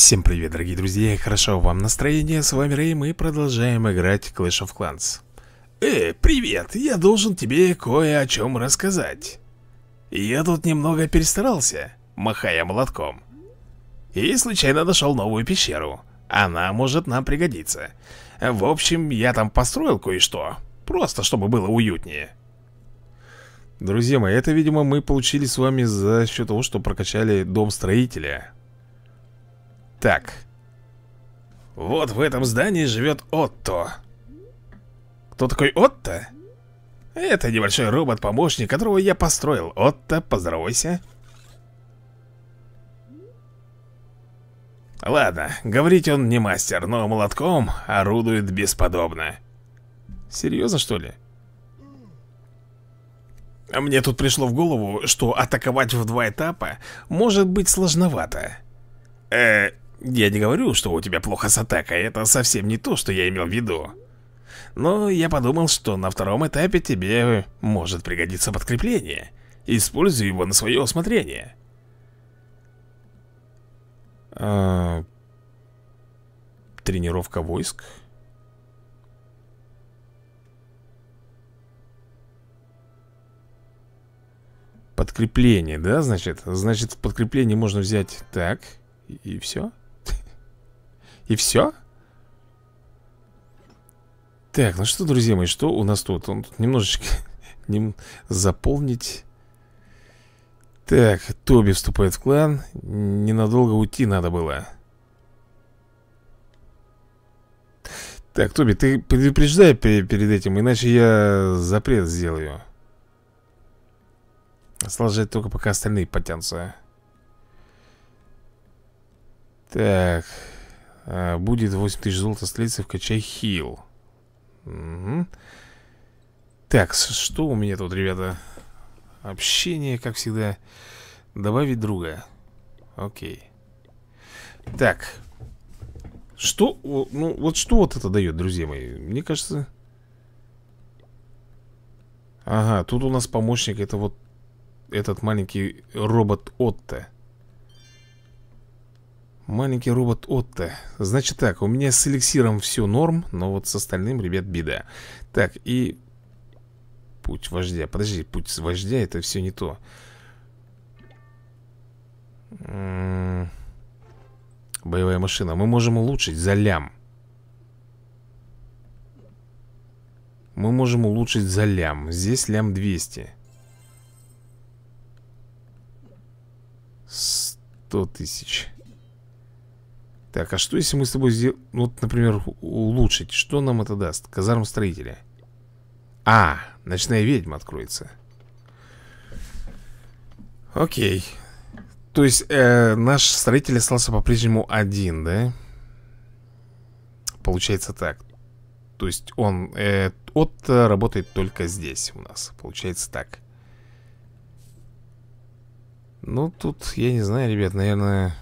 Всем привет, дорогие друзья, хорошо вам настроение, с вами Рэй, мы продолжаем играть Clash of Clans. Э, привет, я должен тебе кое о чем рассказать. Я тут немного перестарался, махая молотком. И случайно нашел новую пещеру. Она может нам пригодиться. В общем, я там построил кое-что Просто чтобы было уютнее. Друзья мои, это, видимо, мы получили с вами за счет того, что прокачали дом строителя Так Вот в этом здании живет Отто Кто такой Отто? Это небольшой робот-помощник, которого я построил Отто, поздоровайся Ладно, говорить он не мастер, но молотком орудует бесподобно Серьезно, что ли? А мне тут пришло в голову, что атаковать в два этапа может быть сложновато. Э, я не говорю, что у тебя плохо с атакой, это совсем не то, что я имел в виду. Но я подумал, что на втором этапе тебе может пригодиться подкрепление. Используй его на свое усмотрение. А... Тренировка войск? Подкрепление, да, значит? Значит, в подкреплении можно взять так И, все? И все? Так, ну что, друзья мои, что у нас тут? Он тут немножечко нем... заполнить. Так, Тоби вступает в клан. Ненадолго уйти надо было. Так, Тоби, ты предупреждай перед этим Иначе я запрет сделаю. Осталось ждать только пока остальные потянутся. Так Будет 8 тысяч золота столицы Вкачай хил угу. Так, что у меня тут, ребята? Общение, как всегда Добавить друга Окей Так Что, ну вот что вот это дает, друзья мои? Мне кажется Ага, тут у нас помощник Это вот этот маленький робот Отто. Маленький робот Отто. Значит так, у меня с эликсиром все норм, но вот с остальным, ребят, беда. Так, и... Путь вождя. Подожди, путь вождя это все не то. М-м, боевая машина. Мы можем улучшить за лям. Мы можем улучшить за лям. Здесь лям 200. 100 тысяч Так, а что если мы с тобой сделаем Ну, вот, например, улучшить Что нам это даст? Казарм строителя А, ночная ведьма откроется. Окей. То есть э, наш строитель остался по-прежнему один, да? Получается так. То есть он э, от работает только здесь у нас. Получается так. Ну, тут, я не знаю, ребят, наверное...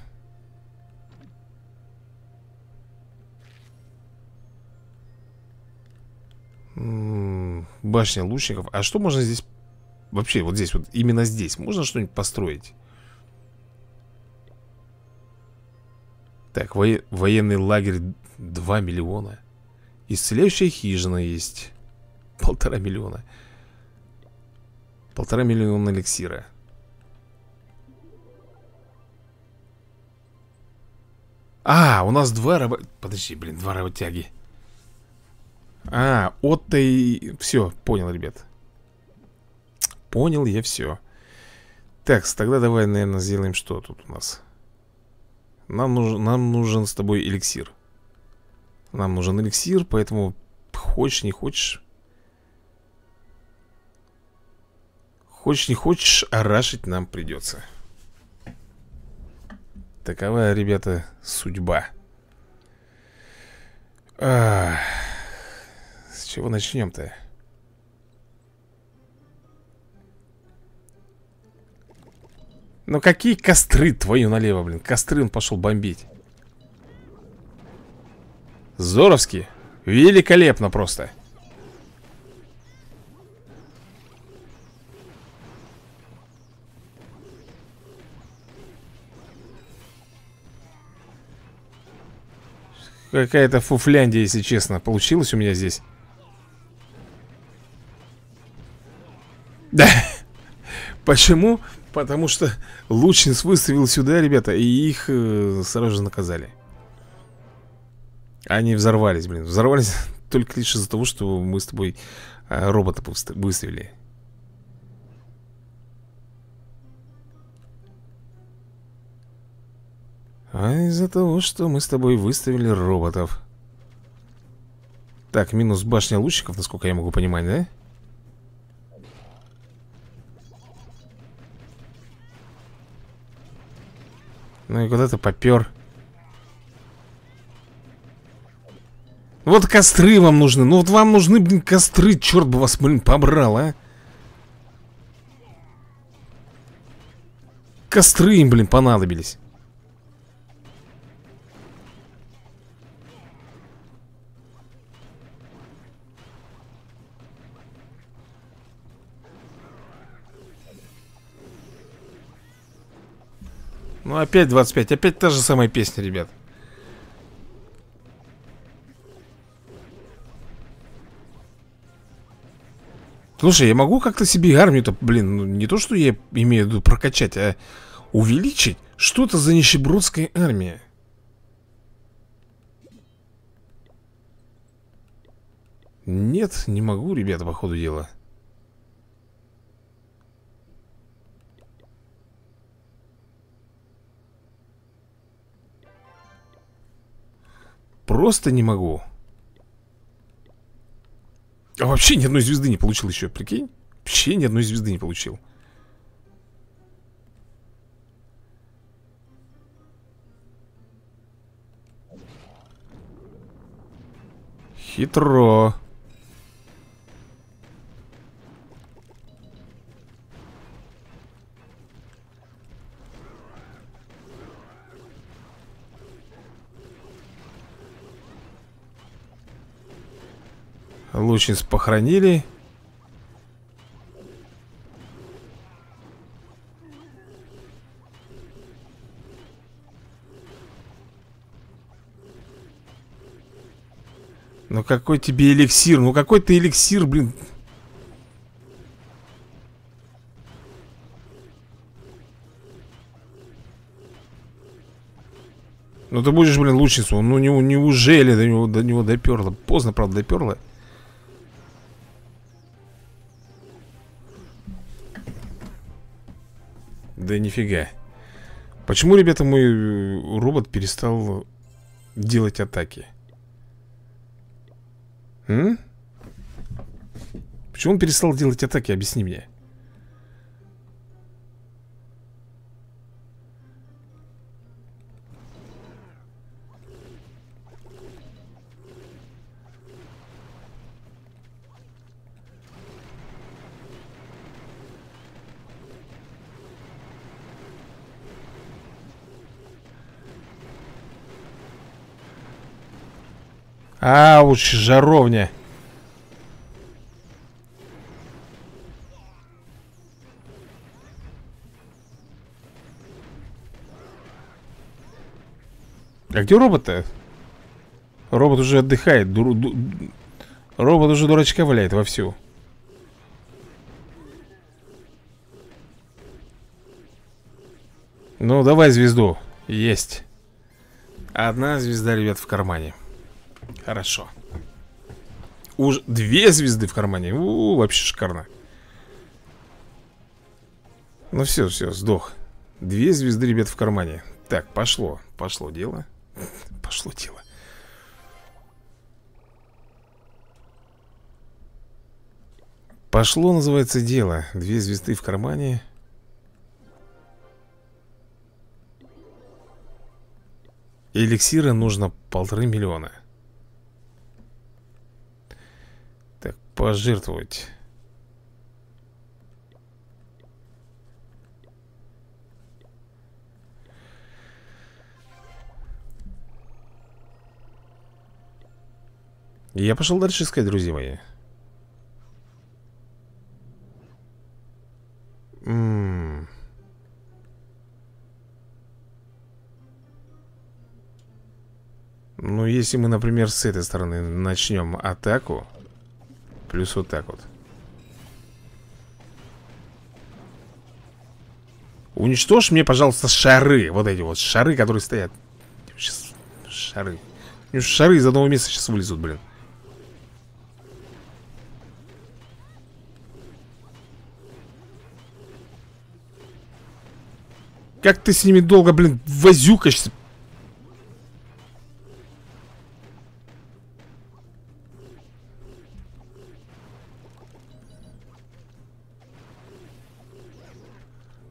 Башня лучников. А что можно здесь... Вообще, вот здесь, вот именно здесь Можно что-нибудь построить? Так, во... военный лагерь 2 миллиона. Исцеляющая хижина есть Полтора миллиона. Полтора миллиона эликсира. А, у нас два рабо... Подожди, блин, два работяги А, Отто и... Все, понял, ребят. Понял я все Так, тогда давай, наверное, сделаем что тут у нас? Нам нужен, нам нужен с тобой эликсир. Нам нужен эликсир, поэтому Хочешь, не хочешь. Хочешь, не хочешь, арашить нам придется Такова, ребята, судьба. А, с чего начнем-то? Ну какие костры твою налево, блин Костры он пошел бомбить Зоровский Великолепно просто Какая-то фуфляндия, если честно, получилось у меня здесь. Да. Почему? Потому что лучниц выставил сюда, ребята, и их э, сразу же наказали. Они взорвались, блин. Взорвались только лишь из-за того, что мы с тобой э, робота выставили. А из-за того, что мы с тобой выставили роботов. Так, минус башня лучников, насколько я могу понимать, да? Ну и куда-то попер. Вот костры вам нужны. Ну вот вам нужны, блин, костры. Черт бы вас, блин, побрал, а. Костры им, блин, понадобились. Ну опять 25, опять та же самая песня, ребят Слушай, я могу как-то себе армию-то, блин, ну, не то, что я имею в виду прокачать, а увеличить? Что это за нищебродская армия? Нет, не могу, ребята, по ходу дела Просто не могу. А вообще ни одной звезды не получил еще, прикинь? Вообще ни одной звезды не получил. Хитро Лучниц похоронили Ну какой тебе эликсир? Ну какой ты эликсир, блин? Ну ты будешь, блин, лучницу Ну не, неужели до него, до него доперло? Поздно, правда, доперло Да нифига Почему, ребята, мой э, робот перестал делать атаки? М? Почему он перестал делать атаки? Объясни мне Ауч, жаровня. А где робот-то? Робот уже отдыхает. Ду ду робот уже дурачка валяет вовсю. Ну, давай звезду. Есть. Одна звезда, ребят, в кармане. Хорошо. Уж две звезды в кармане. У, -у, -у вообще шикарно. Ну все, все, сдох. Две звезды, ребят, в кармане. Так, пошло, пошло дело. Пошло дело. Пошло, называется, дело. Две звезды в кармане. Эликсира нужно полторы миллиона пожертвовать. Я пошел дальше искать, друзья мои. Ну, если мы, например, с этой стороны начнем атаку Плюс вот так вот. Уничтожь мне, пожалуйста, шары. Вот эти вот шары, которые стоят. Сейчас шары. Шары из одного места сейчас вылезут, блин. Как ты с ними долго, блин, возюкаешься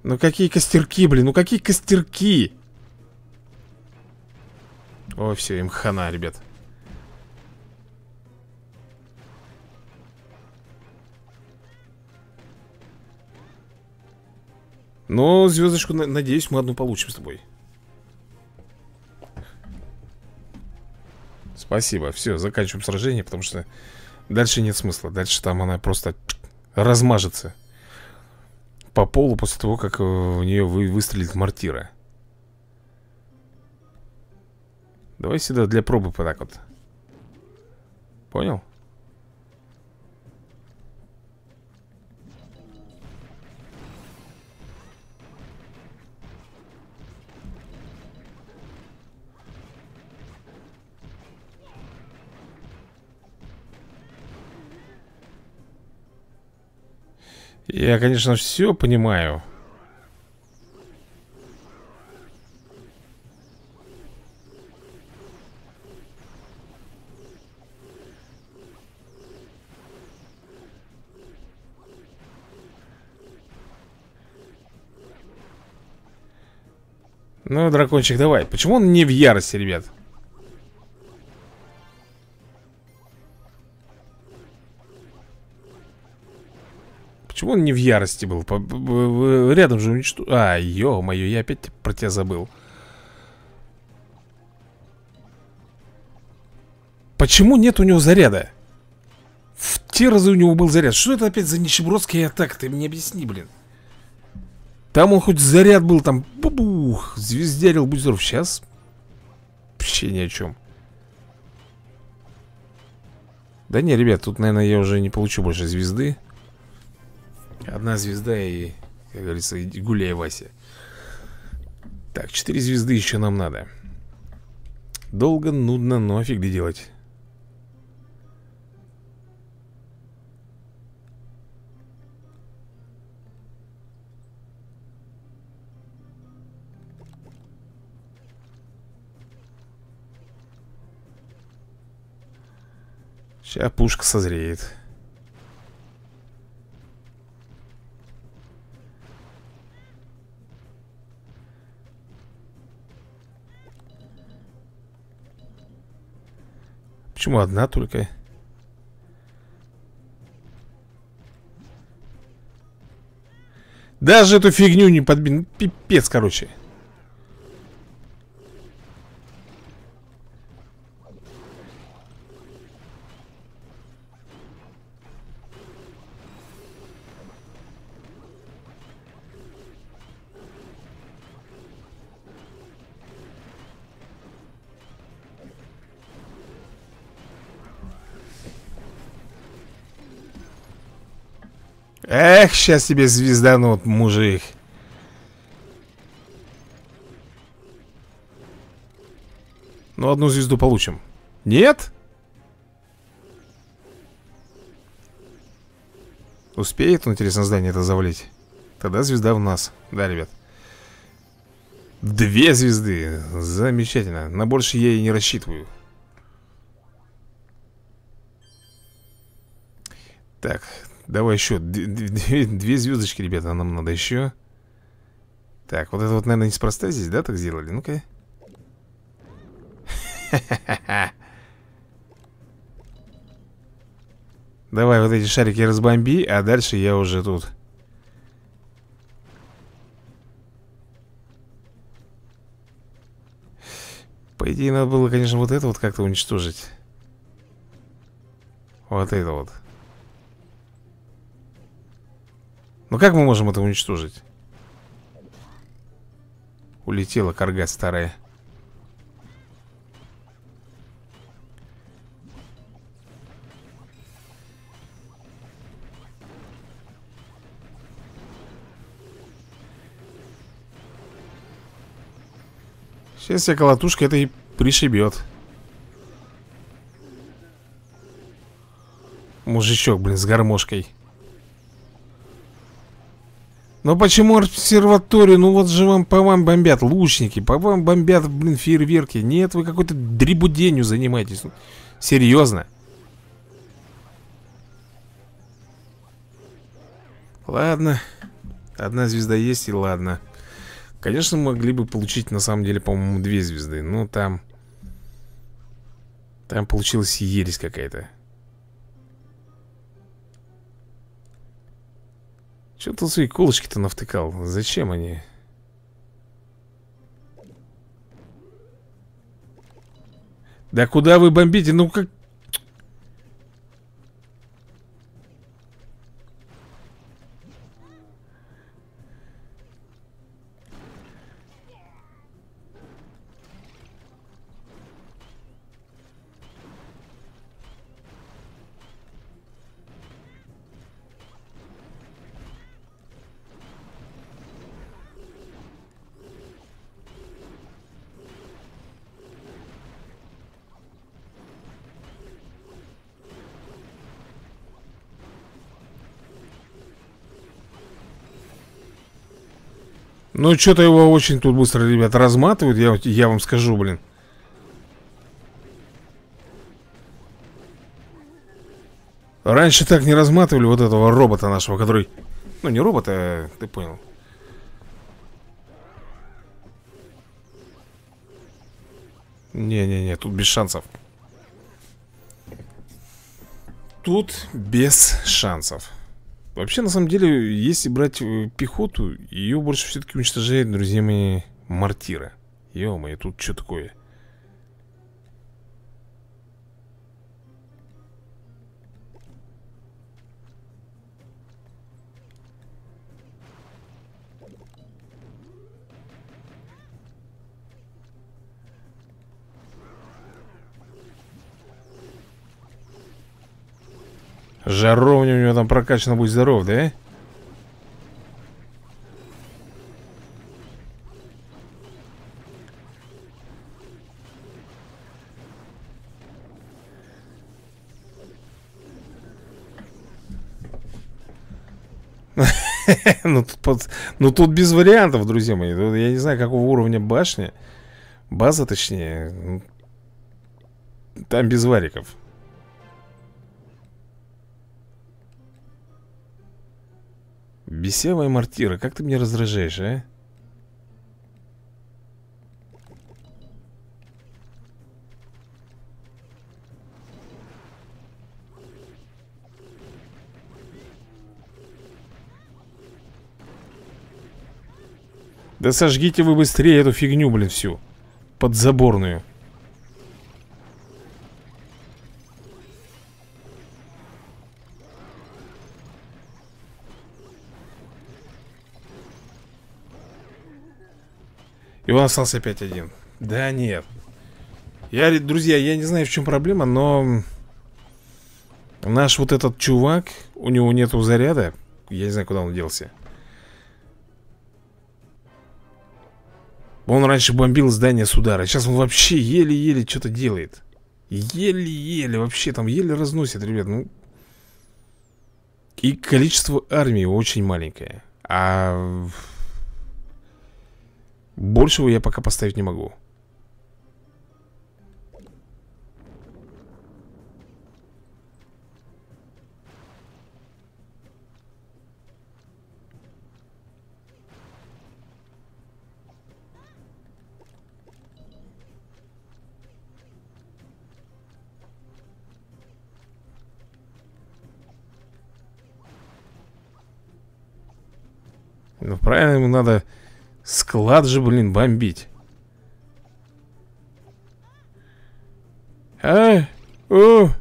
Ну какие костерки, блин, ну какие костерки? Ой, все, им хана, ребят. Но звездочку, надеюсь, мы одну получим с тобой. Спасибо, все, заканчиваем сражение, потому что дальше нет смысла. Дальше там она просто размажется по полу после того, как э, в нее вы выстрелит мортира. Давай сюда для пробы вот так вот. Понял? Я, конечно, все понимаю. Ну, дракончик, давай. Почему он не в ярости, ребят? Почему он не в ярости был? Рядом же уничтожил... А, ё-моё, я опять про тебя забыл. Почему нет у него заряда? В те разы у него был заряд. Что это опять за нищебродская атака? Ты мне объясни, блин. Там он хоть заряд был, там бубух, звездярил, будь. Сейчас вообще ни о чем. Да не, ребят, тут, наверное, я уже не получу больше звезды. Одна звезда и, как говорится, гуляй, Вася. Так, четыре звезды еще нам надо. Долго, нудно, но офиг где делать. Сейчас пушка созреет. Почему одна только? Даже эту фигню не подбил. Пипец, короче. Эх, сейчас тебе звезданут, мужик. Ну, одну звезду получим. Нет? Успеет, интересно, здание это завалить? Тогда звезда в нас. Да, ребят. Две звезды. Замечательно. На больше я и не рассчитываю. Так, Давай еще две, звездочки, ребята, нам надо еще Так, вот это вот, наверное, неспроста здесь, да, так сделали? Ну-ка. Давай вот эти шарики разбомби, а дальше я уже тут. По идее, надо было, конечно, вот это вот как-то уничтожить. Вот это вот Но как мы можем это уничтожить? Улетела карга старая. Сейчас я колотушка это и пришибет. Мужичок, блин, с гармошкой. Но почему обсерваторию? Ну вот же вам по вам бомбят лучники, по вам бомбят, блин, фейерверки. Нет, вы какой-то дребуденью занимаетесь. Ну, серьезно. Ладно. Одна звезда есть и ладно. Конечно, могли бы получить на самом деле, по-моему, две звезды. Но там... Там получилась ересь какая-то. Че ты свои колышки-то навтыкал? Зачем они? Да куда вы бомбите? Ну как... Ну, что-то его очень тут быстро, ребят, разматывают, я, я вам скажу, блин. Раньше так не разматывали вот этого робота нашего, который... Ну, не робота, а, ты понял. Не-не-не, тут без шансов. Тут без шансов. Вообще, на самом деле, если брать э, пехоту, ее больше все-таки уничтожает, друзья мои, мортира. Ё-моё, тут что такое? Жаровня у него там прокачана, будь здоров, да? ну, тут под... ну тут без вариантов, друзья мои. Тут, я не знаю, какого уровня башня. База, точнее. Там без вариков. Бесевая мортира, как ты меня раздражаешь, а? Да сожгите вы быстрее эту фигню, блин, всю Подзаборную И он остался опять один. Да нет Я, друзья, я не знаю, в чем проблема, но Наш вот этот чувак У него нету заряда. Я не знаю, куда он делся. Он раньше бомбил здание с удара Сейчас он вообще еле-еле что-то делает. Еле-еле Вообще там еле разносит, ребят Ну. И количество армии очень маленькое. А Большего я пока поставить не могу. Ну правильно ему надо Склад же, блин, бомбить. А? О!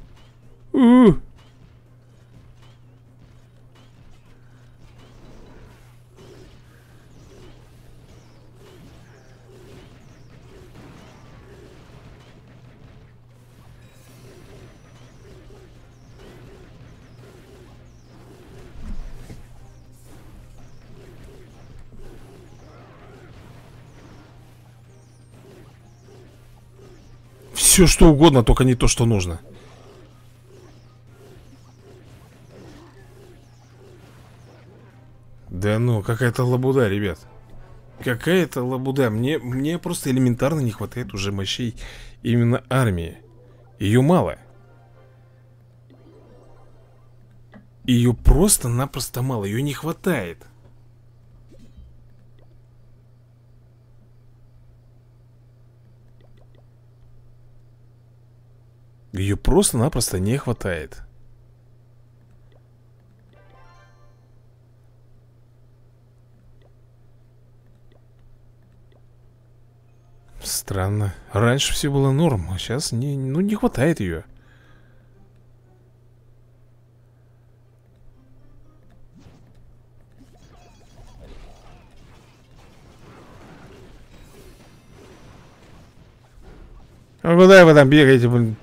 Все что угодно, только не то, что нужно. Да ну, какая-то лабуда, ребят. Какая-то лабуда. Мне, мне просто элементарно не хватает уже мощей именно армии. Ее мало. Ее просто-напросто мало, ее не хватает Ее просто-напросто не хватает Странно. Раньше все было норм, а сейчас не, ну, не хватает ее. А куда вы там бегаете, блин?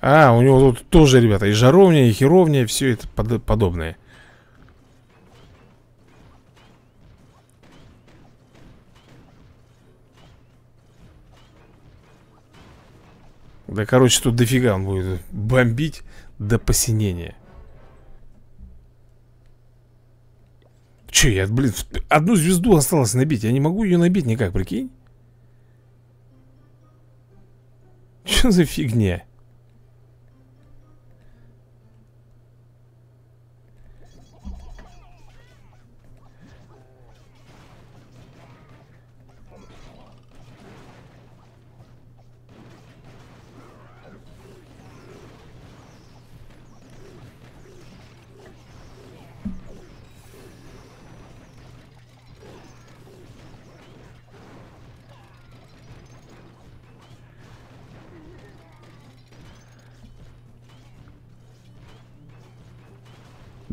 А, у него тут тоже, ребята, и жаровня, и херовня, и все это под подобное. Да, короче, тут дофига он будет бомбить до посинения. Че, я, блин, одну звезду осталось набить. Я не могу ее набить никак, прикинь? Что за фигня?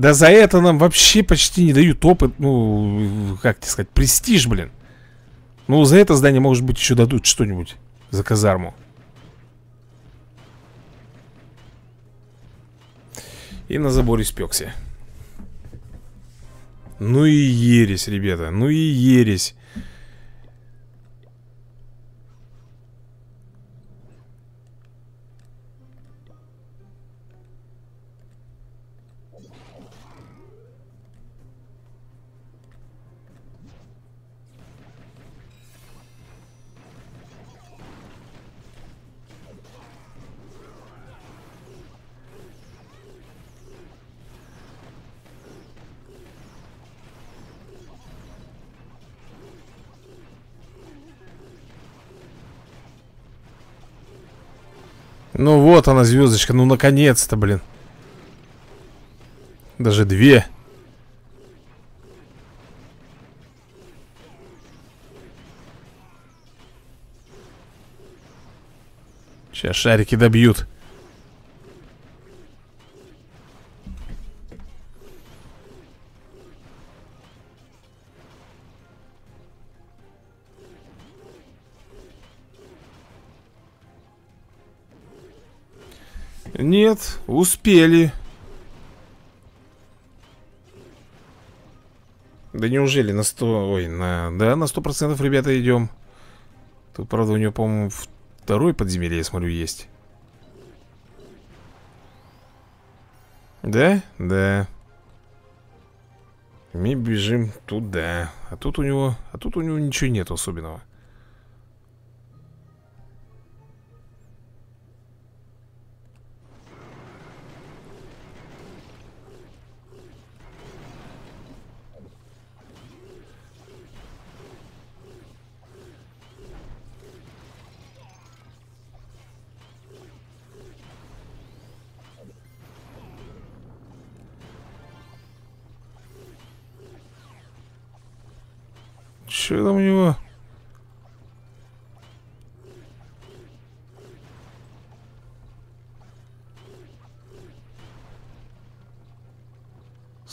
Да за это нам вообще почти не дают опыт, ну, как тебе сказать, престиж, блин. Ну, за это здание, может быть, еще дадут что-нибудь за казарму. И на заборе спекся. Ну и ересь, ребята, ну и ересь. Ну вот она, звездочка, ну наконец-то, блин. Даже две. Сейчас шарики добьют успели. Да неужели на 100... Ой, на... Да, на 100% ребята идем. Тут, правда, у него, по-моему, второй подземелье, я смотрю, есть. Да? Да. Мы бежим туда. А тут у него... А тут у него ничего нет особенного.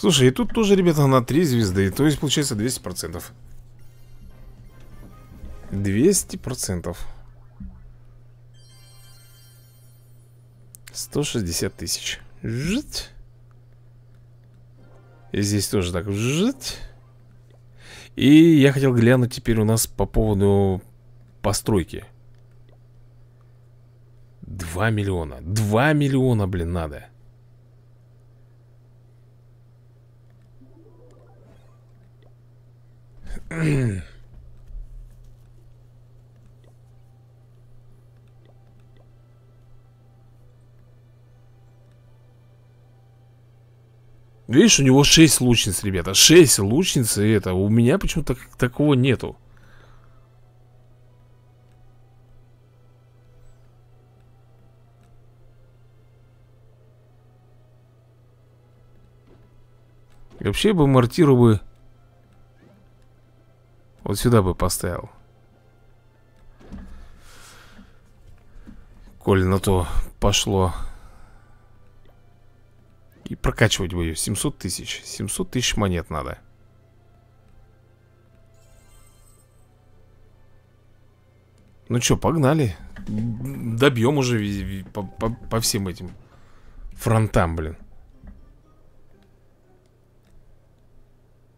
Слушай, и тут тоже, ребята, на 3 звезды То есть, получается, 200% 200 процентов. 160 тысяч. Жить И здесь тоже так Жить И я хотел глянуть теперь у нас по поводу постройки. 2 миллиона. 2 миллиона, блин, надо Видишь, у него 6 лучниц, ребята. 6 лучниц, и это У меня почему-то такого нету. Вообще бы мортиру бы Вот сюда бы поставил. Коль на то пошло. И прокачивать бы ее 700 тысяч. 700 тысяч монет надо. Ну что, погнали. Добьем уже по, по, по всем этим Фронтам, блин.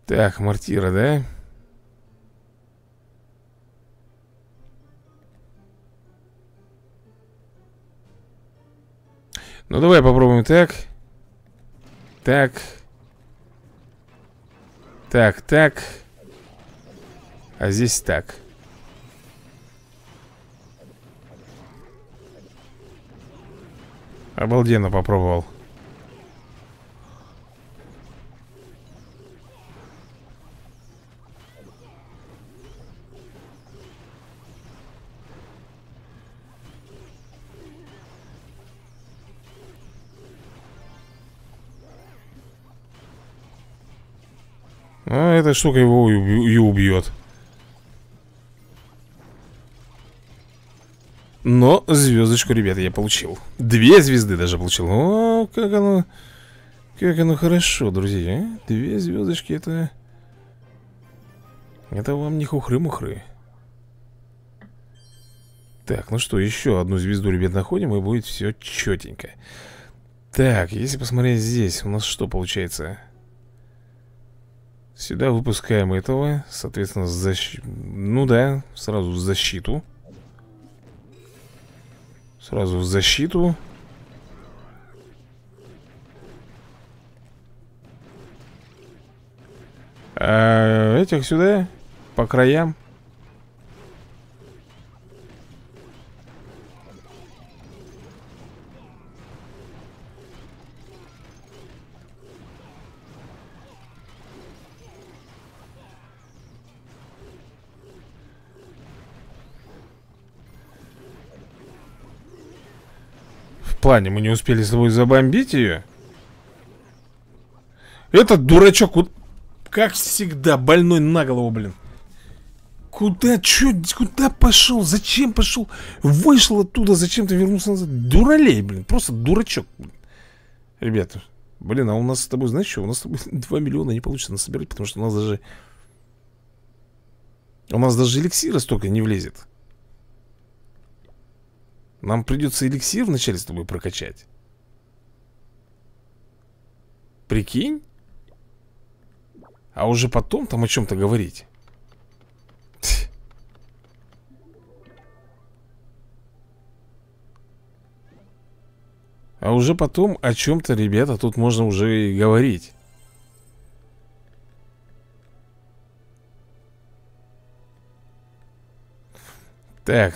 Так, мортира, да? Ну, давай попробуем. Так. Так. Так, так. А здесь так. Обалденно попробовал А эта штука его и убьет. Но звездочку, ребята, я получил. Две звезды даже получил. О, как оно Как оно хорошо, друзья а? Две звездочки, это Это вам не хухры-мухры. Так, ну что, еще одну звезду, ребят, находим И будет все четенько Так, если посмотреть здесь У нас что получается? Сюда выпускаем этого Соответственно, защ... ну да, сразу в защиту. Сразу в защиту. А Этих сюда По краям плане мы не успели с тобой забомбить ее Этот дурачок Как всегда, больной на голову, блин Куда, чё, куда пошел? Зачем пошел? Вышел оттуда, зачем ты вернулся назад? Дуралей, блин, просто дурачок блин. Ребята, блин, а у нас с тобой, знаешь что? У нас с тобой 2 миллиона не получится насобирать, потому что у нас даже У нас даже эликсира столько не влезет нам придется эликсир вначале с тобой прокачать. Прикинь? А уже потом там о чем-то говорить. А уже потом о чем-то, ребята, тут можно уже и говорить. Так,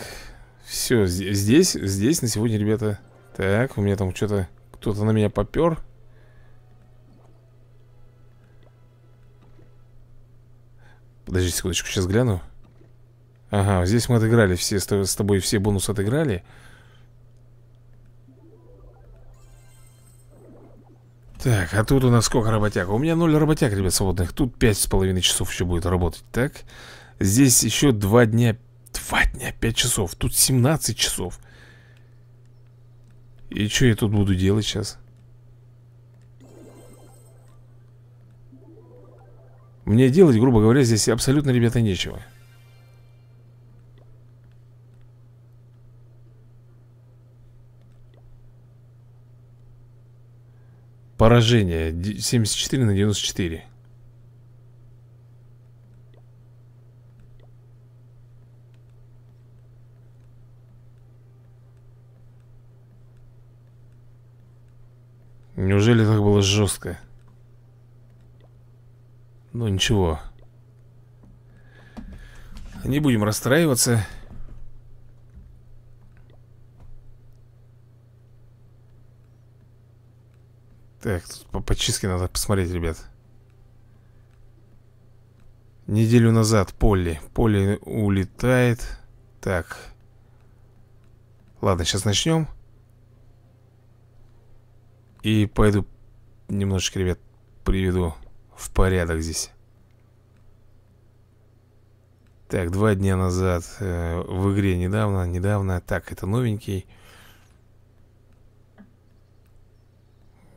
все, здесь, здесь на сегодня, ребята. Так, у меня там что-то Кто-то на меня попер Подожди секундочку, сейчас гляну. Ага, здесь мы отыграли все С тобой все бонусы отыграли. Так, а тут у нас сколько работяг? У меня ноль работяг, ребят, свободных. Тут пять с половиной часов еще будет работать. Так, здесь еще два дня Два дня, пять часов. Тут 17 часов. И что я тут буду делать сейчас? Мне делать, грубо говоря, здесь абсолютно, ребята, нечего. Поражение 74 на 94 Неужели так было жестко? Ну ничего. Не будем расстраиваться. Так, тут по, по чистке надо посмотреть, ребят. Неделю назад Полли Полли улетает. Так. Ладно, сейчас начнем И пойду немножечко, ребят, приведу в порядок здесь. Так, два дня назад э, В игре недавно, недавно. Так, это новенький.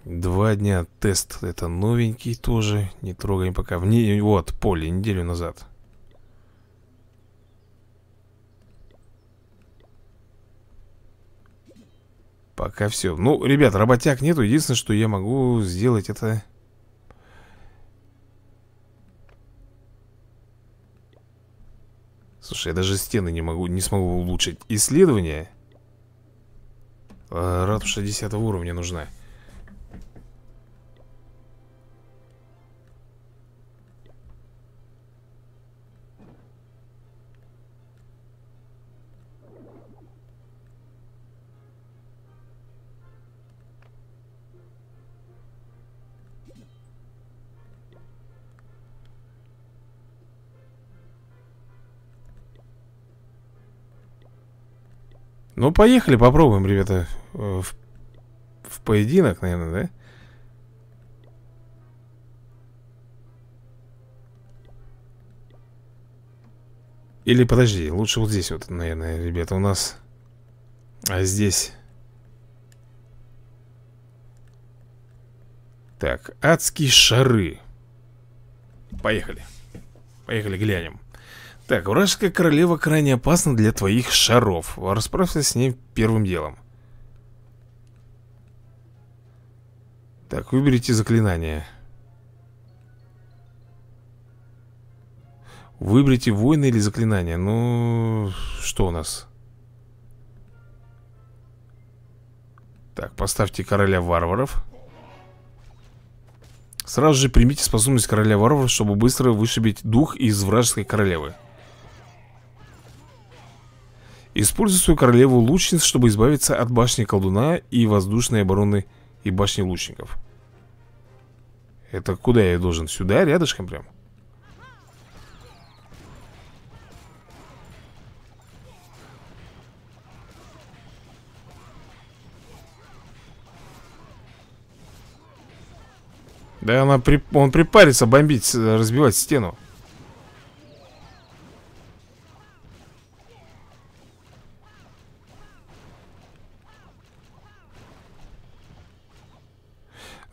Два дня тест Это новенький тоже. Не трогаем пока. В не... Вот, поле, неделю назад Пока все Ну, ребят, работяг нету. Единственное, что я могу сделать это Слушай, я даже стены не могу Не смогу улучшить. Исследование? А, Ратуша 10 уровня нужна Ну, поехали, попробуем, ребята э, В, в поединок, наверное, да? Или подожди, лучше вот здесь вот, наверное, ребята, у нас А здесь. Так, адские шары. Поехали. Поехали, глянем так, вражеская королева крайне опасна для твоих шаров. Расправься с ней первым делом. Так, выберите заклинание. Выберите воины или заклинание. Ну, что у нас? Так, поставьте короля варваров. Сразу же примите способность короля варваров, чтобы быстро вышибить дух из вражеской королевы Используй свою королеву лучниц, чтобы избавиться от башни колдуна и воздушной обороны и башни лучников. Это куда я должен? Сюда, рядышком прям? Да она при... он припарится бомбить, разбивать стену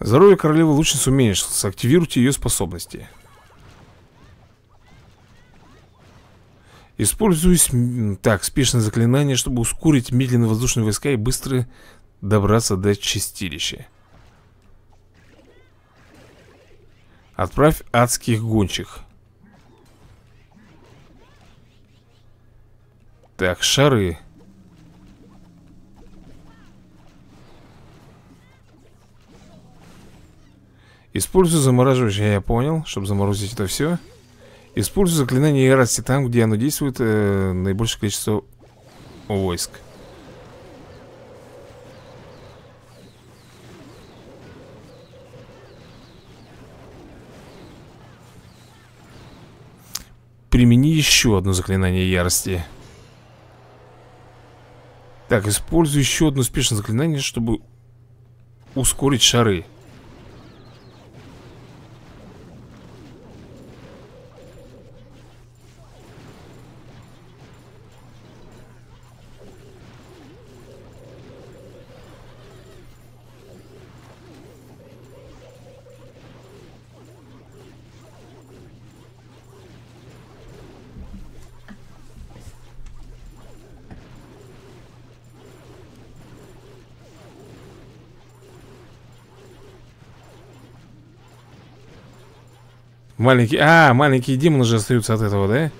Здоровье королевы лучниц уменьшилось. Активируйте ее способности. Используй так, спешное заклинание, чтобы ускорить медленные воздушные войска и быстро добраться до чистилища. Отправь адских гончих. Так, шары. Использую замораживающее, я понял, чтобы заморозить это все. Использую заклинание ярости там, где оно действует э, наибольшее количество войск. Примени еще одно заклинание ярости. Так, использую еще одно успешное заклинание, чтобы ускорить шары. Маленький... А, маленькие демоны же остаются от этого, да?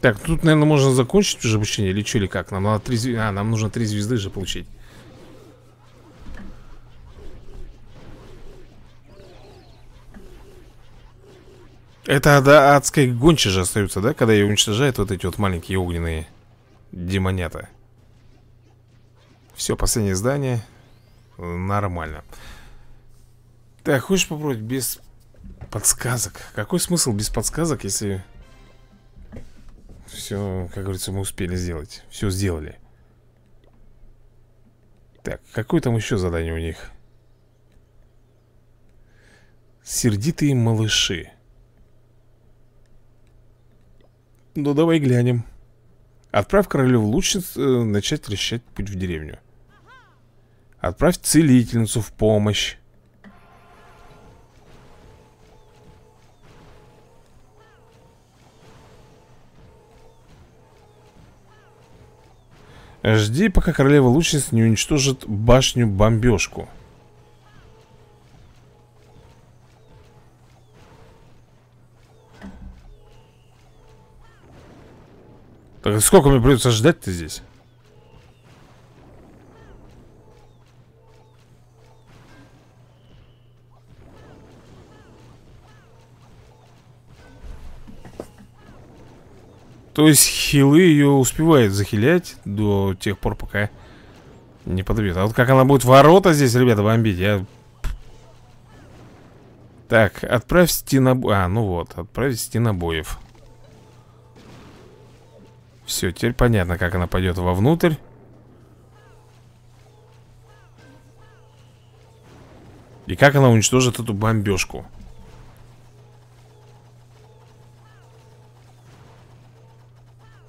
Так, тут, наверное, можно закончить уже обучение Или что, или как? Нам надо три звезды А, нам нужно три звезды же получить Это адская гонча же остаются, да? Когда ее уничтожают вот эти вот маленькие огненные демонята Все, последнее здание. Нормально. Так, хочешь попробовать без подсказок? Какой смысл без подсказок, если все, как говорится, мы успели сделать Все сделали? Так, какое там еще задание у них? Сердитые малыши. Ну, давай глянем Отправь королеву лучниц э, начать решать путь в деревню. Отправь целительницу в помощь. Жди, пока королева лучниц не уничтожит башню-бомбежку Так сколько мне придется ждать-то здесь? То есть хилы ее успевает захилять до тех пор, пока не подбьет. А вот как она будет ворота здесь, ребята, бомбить, я... Так, отправь стенобо... А, ну вот, отправить стенобоев. Все, теперь понятно, как она пойдет вовнутрь. И как она уничтожит эту бомбежку.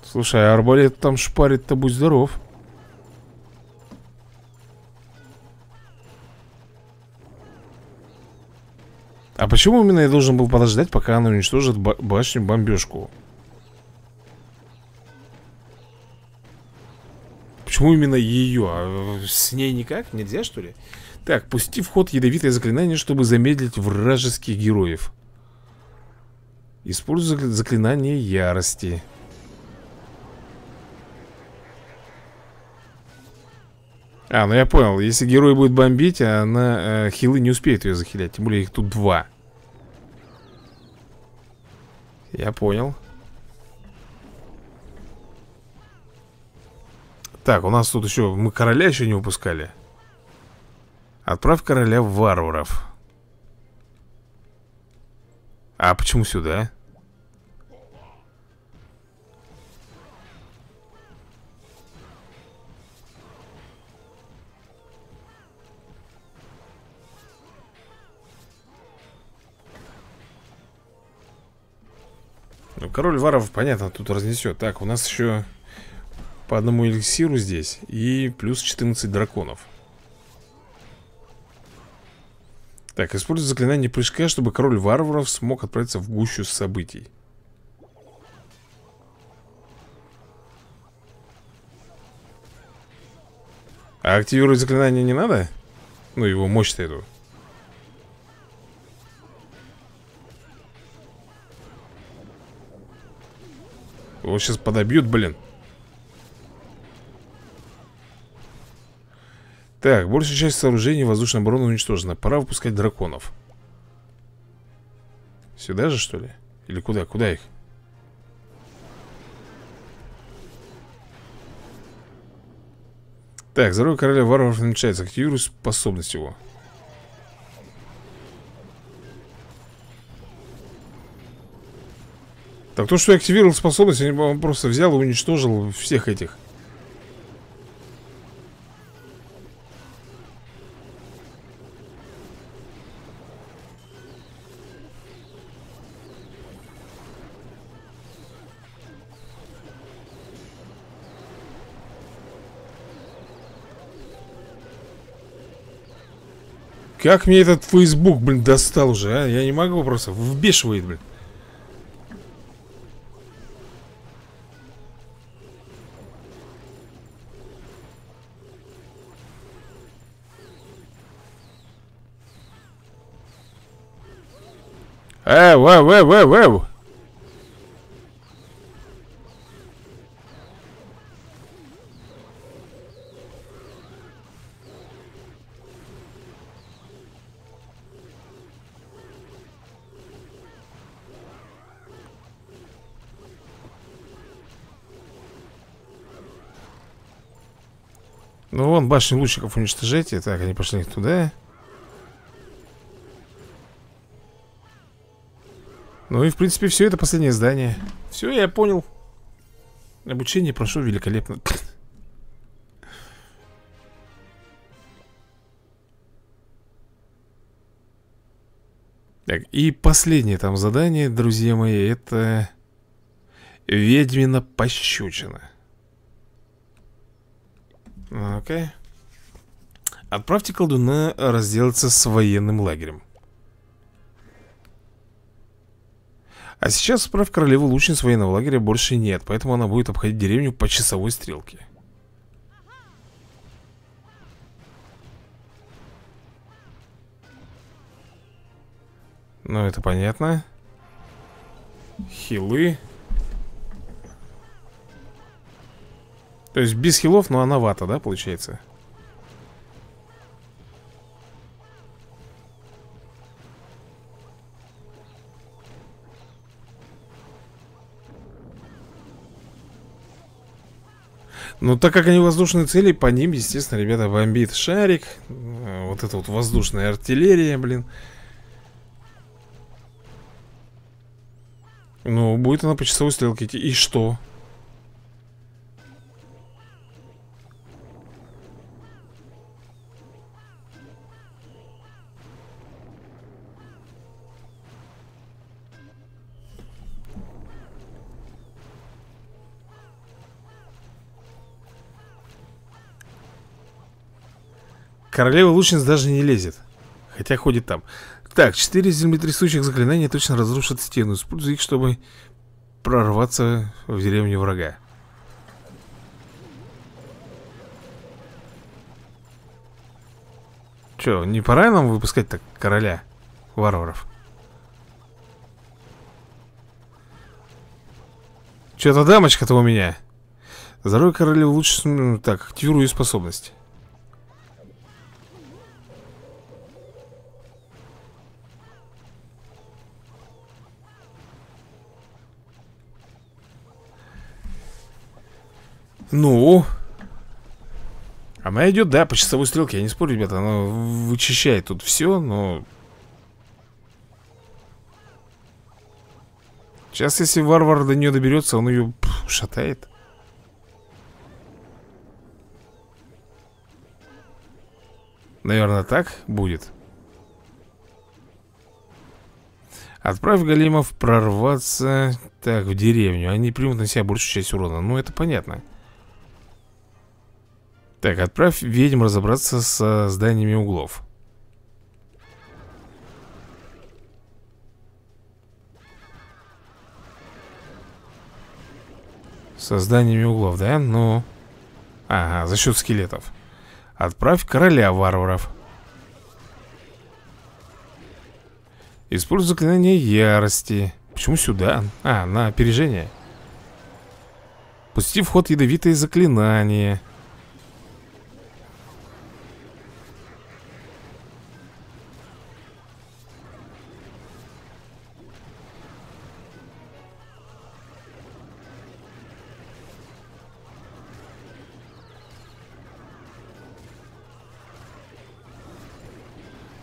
Слушай, а арбалет там шпарит-то будь здоров. А почему именно я должен был подождать, пока она уничтожит башню-бомбежку? Почему именно ее? А с ней никак? Нельзя, что ли? Так, пусти в ход ядовитое заклинание, чтобы замедлить вражеских героев. Используй заклинание ярости. А, ну я понял, если герой будет бомбить, а она э, хилы не успеет ее захилять Тем более их тут два Я понял Так, у нас тут еще... Мы короля еще не выпускали. Отправь короля в варваров. А почему сюда? Ну, король варов, понятно, тут разнесет. Так, у нас еще по одному эликсиру здесь И плюс 14 драконов. Так, используй заклинание прыжка, чтобы король варваров смог отправиться в гущу событий. А активировать заклинание не надо? Ну, его мощь-то эту. Его сейчас подобьют, блин Так, большая часть сооружений воздушной обороны уничтожена Пора выпускать драконов Сюда же, что ли? Или куда? Куда их? Так, здоровье короля варваров намечается Активируй способность его Так то, что я активировал способность Он просто взял и уничтожил всех этих Как мне этот Facebook, блин, достал уже, а? Я не могу просто, вбешивает, блин э, Эу, эу, эу, эу, эу Ну, вон башню лучников уничтожайте. Так, они пошли туда. Ну и, в принципе, все это последнее здание. Все, я понял. Обучение прошу великолепно. Так, и последнее там задание, друзья мои, это ведьмина пощечина. Окей. Отправьте колдуна разделаться с военным лагерем. А сейчас справ королеву лучниц военного лагеря больше нет, поэтому она будет обходить деревню по часовой стрелке. Ну, это понятно. Хилы. То есть без хилов, но она вата, да, получается? Ну, так как они воздушные цели, по ним, естественно, ребята, бомбит шарик э, Вот это вот воздушная артиллерия, блин Ну, будет она по часовой стрелке идти И что? Королева лучниц даже не лезет Хотя ходит там. Так, четыре землетрясущих заклинания точно разрушат стену. Используй их, чтобы прорваться в деревню врага. Че, не пора нам выпускать так короля варваров? Че-то дамочка-то у меня. Здоровье королевы лучше... Так, активирую способность Ну? Она идет, да, по часовой стрелке. Я не спорю, ребята, она вычищает тут все, но... Сейчас, если варвар до нее доберется, он ее пф, шатает. Наверное, так будет. Отправь големов прорваться Так, в деревню. Они примут на себя большую часть урона. Ну, это понятно так, отправь ведьм разобраться со зданиями углов. Со зданиями углов, да? Ну... Ага, за счет скелетов. Отправь короля варваров. Используй заклинание ярости. Почему сюда? А, на опережение. Пусти в ход ядовитые заклинания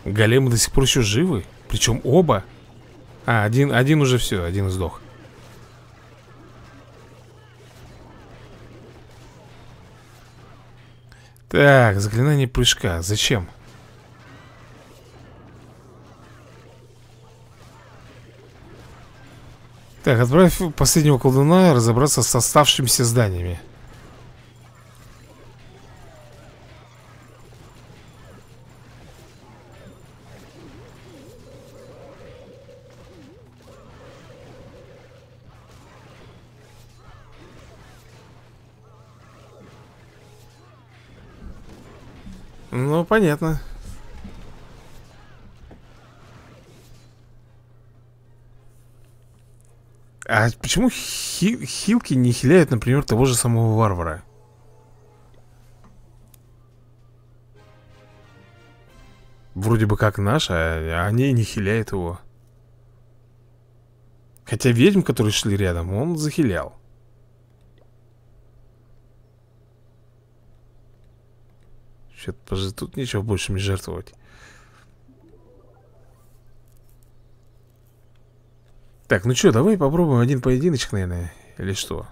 Големы до сих пор еще живы Причем оба. А, один, один уже все, один сдох. Так, заклинание прыжка. Зачем? Так, отправь последнего колдуна разобраться с оставшимися зданиями понятно. А почему хи хилки не хиляют, например, того же самого варвара? Вроде бы как наш, а они не хиляют его. Хотя ведьм, которые шли рядом, он захилял. Что-то тут нечего больше мне жертвовать. Так, ну что, давай попробуем один поединочек, наверное, или что?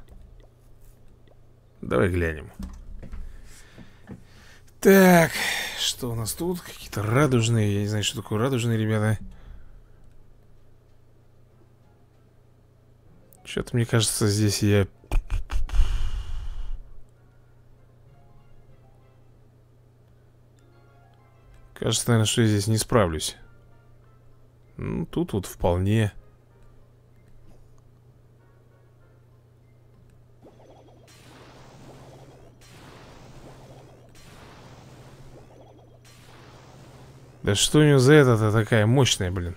Давай глянем. Так, что у нас тут? Какие-то радужные, я не знаю, что такое радужные, ребята. Что-то, мне кажется, здесь я... Кажется, наверное, что я здесь не справлюсь. Ну, тут вот вполне... Да что у него за это-то такая мощная, блин?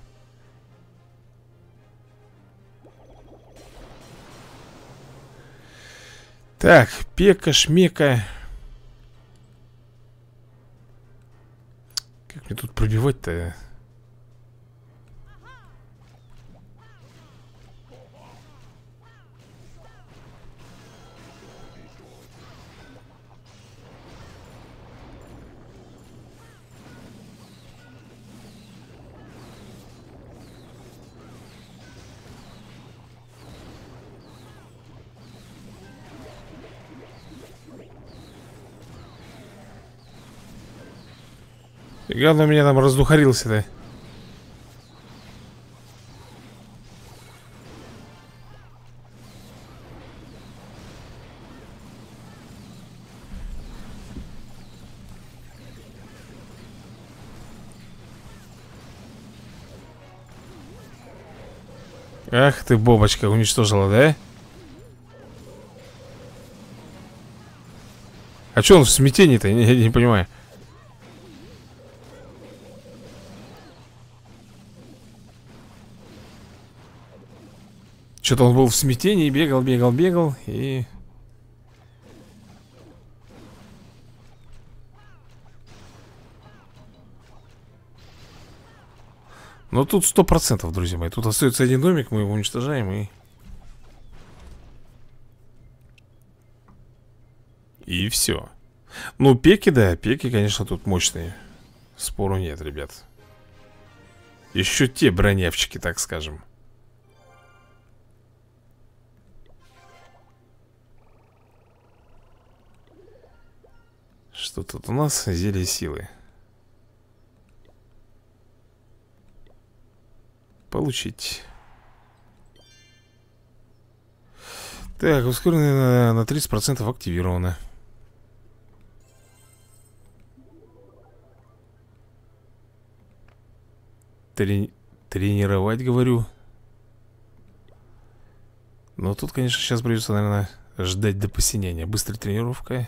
Так, пека-шмека. Как мне он у меня там раздухарился-то. Ах ты, бобочка, уничтожила, да? А что он в смятении-то? Я, я не понимаю. Что-то он был в смятении, бегал, бегал, бегал и... Но тут сто процентов, друзья мои. Тут остается один домик, мы его уничтожаем и... И все Ну, пеки, да, пеки, конечно, тут мощные. Спору нет, ребят. Еще те бронявчики, так скажем Что тут у нас? Зелье силы. Получить. Так, ускоренное на, на 30% активировано Трени... Тренировать, говорю. Но тут, конечно, сейчас придется, наверное, ждать до посинения. Быстрая тренировка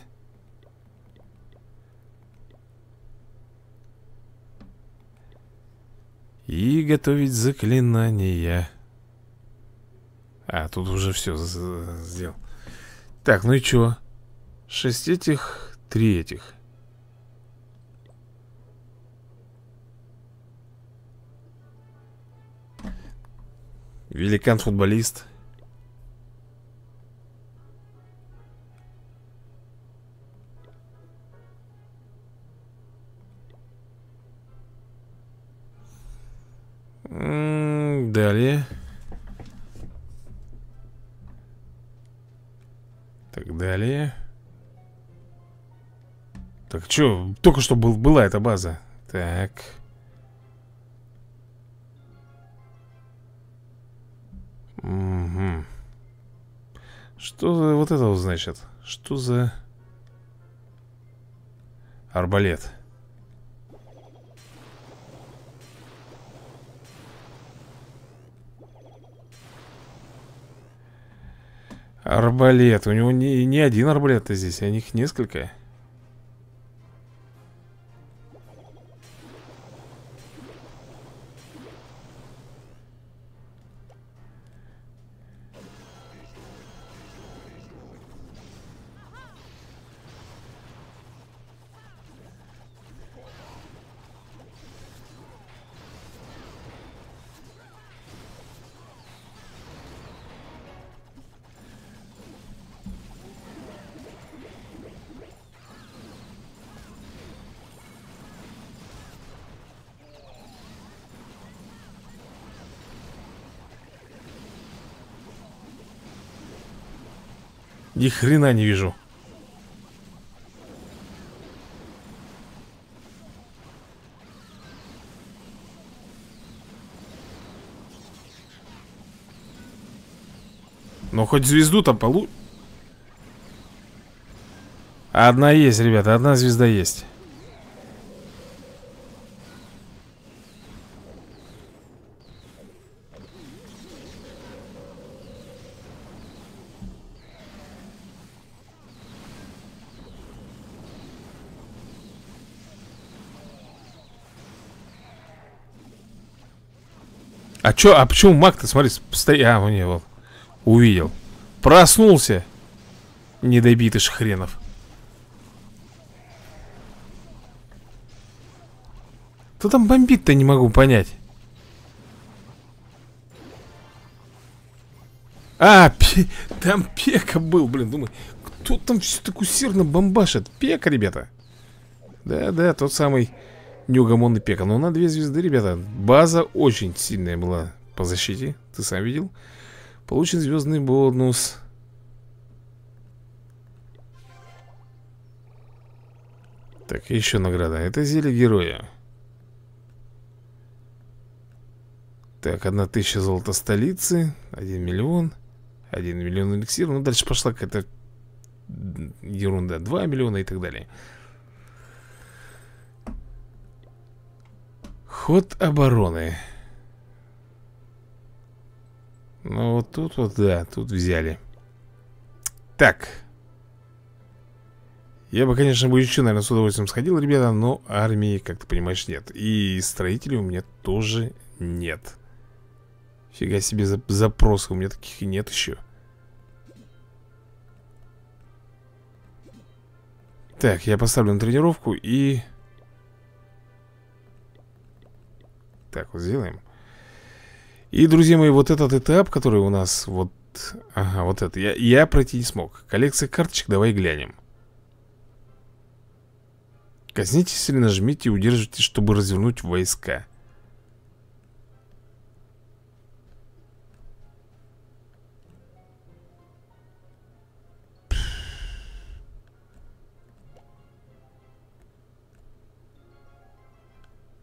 И готовить заклинания. А, тут уже все сделал. Так, ну и что? Шесть этих, три этих. Великан-футболист. Далее. Так, далее. Так, что? Только что был, была эта база. Так. Угу. Что за вот это вот значит? Что за... Арбалет. Арбалет. У него не, не один арбалет здесь, а них несколько. Ни хрена не вижу. Ну, хоть звезду-то полу... Одна есть, ребята, одна звезда есть. А чё, а почему маг-то, смотри, стоит... А, у него увидел. Проснулся. Недобитый ж хренов. Кто там бомбит-то, не могу понять. А, пе... там Пека был, блин, думаю, кто там все так усердно бомбашит? Пека, ребята. Да-да, тот самый неугомонный Пека. Но на две звезды, ребята. База очень сильная была по защите. Ты сам видел? Получен звездный бонус. Так, еще награда. Это зелье героя. Так, одна тысяча золота столицы, один миллион, один миллион эликсир. Ну, дальше пошла какая-то ерунда. Два миллиона и так далее. Ход обороны. Ну, вот тут вот, да, тут взяли. Так. Я бы, конечно, бы еще, наверное, с удовольствием сходил, ребята, но армии, как ты понимаешь, нет. И строителей у меня тоже нет. Фига себе запросы, у меня таких и нет еще. Так, я поставлю на тренировку и... Так, вот сделаем. И, друзья мои, вот этот этап, который у нас вот... Ага, вот это. Я, я пройти не смог. Коллекция карточек, давай глянем. Коснитесь или нажмите и удержите, чтобы развернуть войска.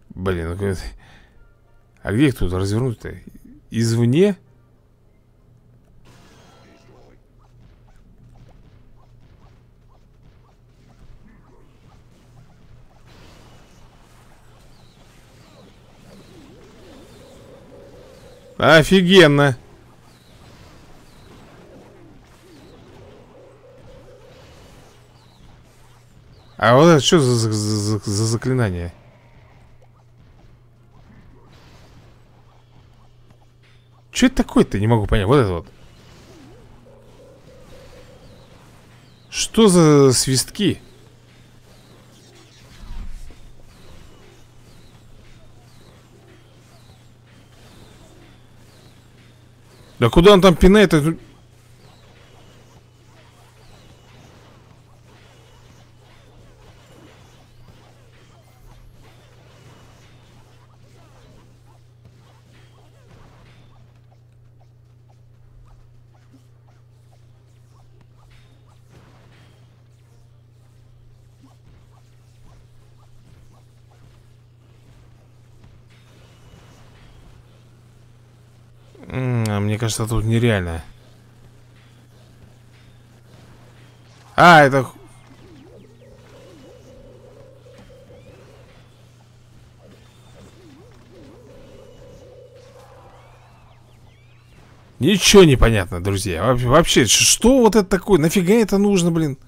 Блин, ну а где их тут развернуть-то? Извне? Офигенно! А вот это что за, за, за, за заклинание? Что это такое-то? Не могу понять. Вот это вот. Что за свистки? Да куда он там пинает? Мне кажется, тут нереально. А, это... Ничего не понятно, друзья. Вообще, что вот это такое? Нафига это нужно, блин?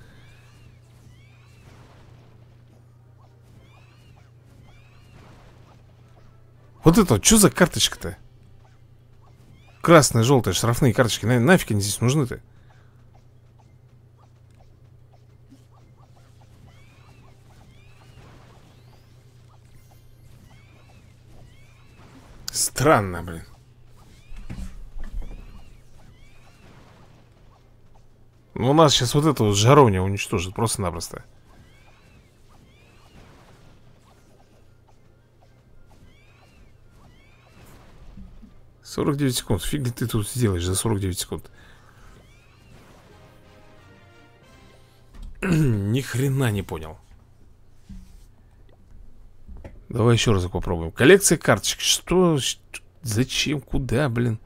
Вот это, что за карточка-то? Красные, желтые, штрафные карточки. На, Нафиг они здесь нужны-то? Странно, блин. Ну, у нас сейчас вот это вот жаровня уничтожит Просто-напросто 49 секунд. Фиг ли ты тут сделаешь за 49 секунд? Ни хрена не понял. Давай еще разок попробуем. Коллекция карточек. Что? Зачем? Куда, блин?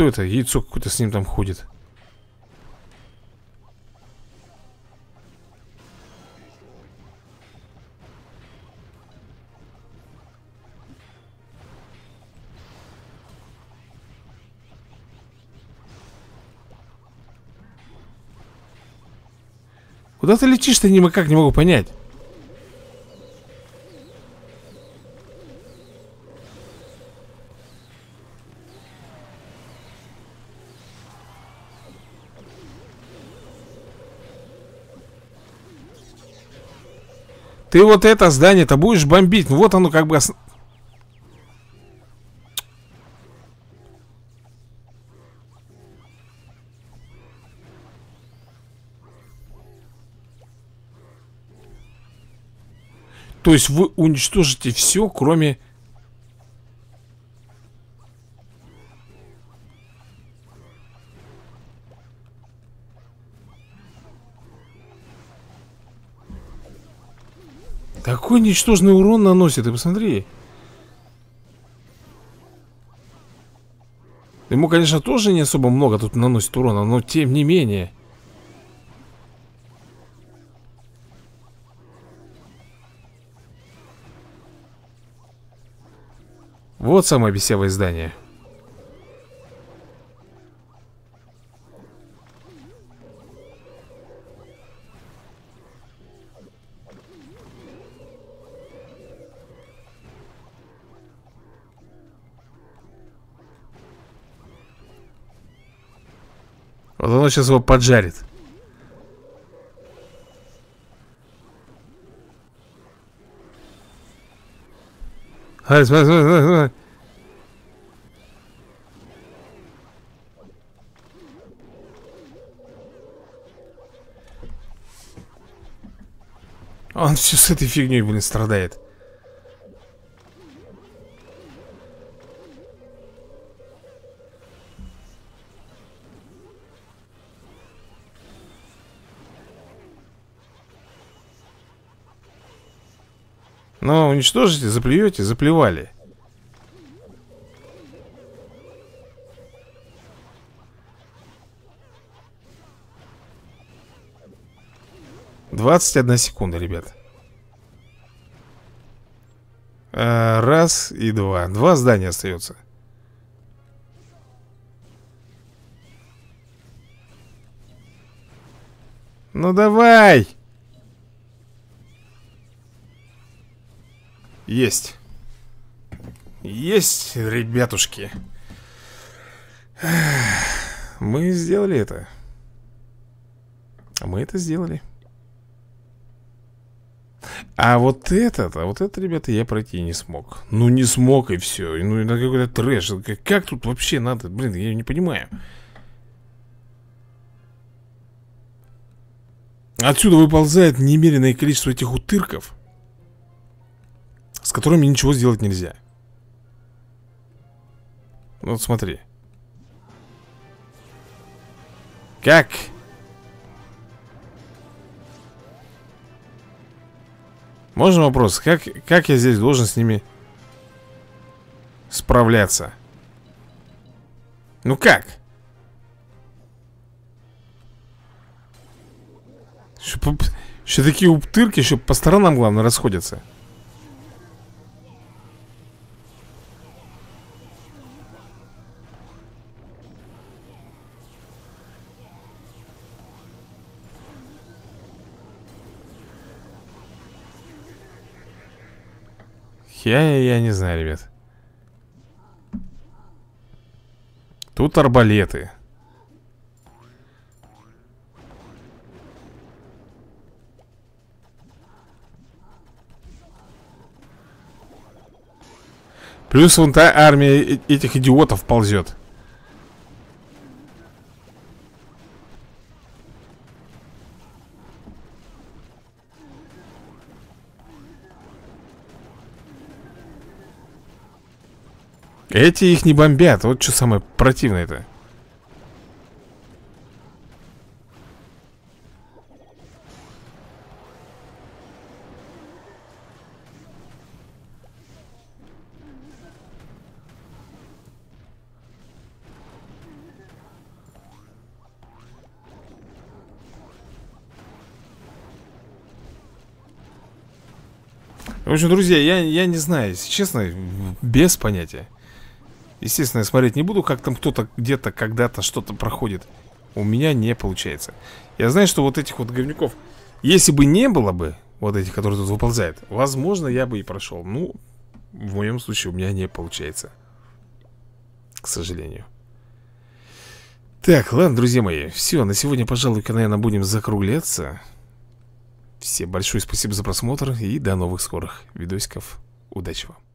Кто это? Яйцо какое-то с ним там ходит. Куда ты летишь-то, никак не могу понять Ты вот это здание-то будешь бомбить. Ну вот оно как бы То есть вы уничтожите все, кроме... Какой ничтожный урон наносит, ты посмотри Ему, конечно, тоже не особо много тут наносит урона Но тем не менее Вот самое бесевое здание. Вот оно сейчас его поджарит. Смотри, смотри, смотри, смотри. Он все с этой фигней, блин, страдает. Но уничтожите, заплюете, заплевали. Двадцать одна секунда, ребят. А, раз и два. Два здания остается. Ну давай! Есть. Есть, ребятушки. Мы сделали это. Мы это сделали. А вот этот, а вот это, ребята, я пройти не смог. Ну, не смог и все. Ну, это какой-то трэш. Как тут вообще надо? Блин, я не понимаю. Отсюда выползает немеренное количество этих утырков. С которыми ничего сделать нельзя Вот смотри Как? Можно вопрос? Как, как я здесь должен с ними справляться? Ну как? Что такие уптырки еще по сторонам, главное, расходятся Я, я не знаю, ребят. Тут арбалеты. Плюс вон та армия этих идиотов ползет Эти их не бомбят, вот что самое противное-то В общем, друзья, я, я не знаю, честно, без понятия Естественно, я смотреть не буду, как там кто-то где-то, когда-то что-то проходит. У меня не получается. Я знаю, что вот этих вот говнюков Если бы не было бы вот этих, которые тут выползают Возможно, я бы и прошел. Ну, в моем случае у меня не получается. К сожалению. Так, ладно, друзья мои Все, на сегодня, пожалуй, наверное, будем закругляться. Всем большое спасибо за просмотр и до новых скорых видосиков. Удачи вам!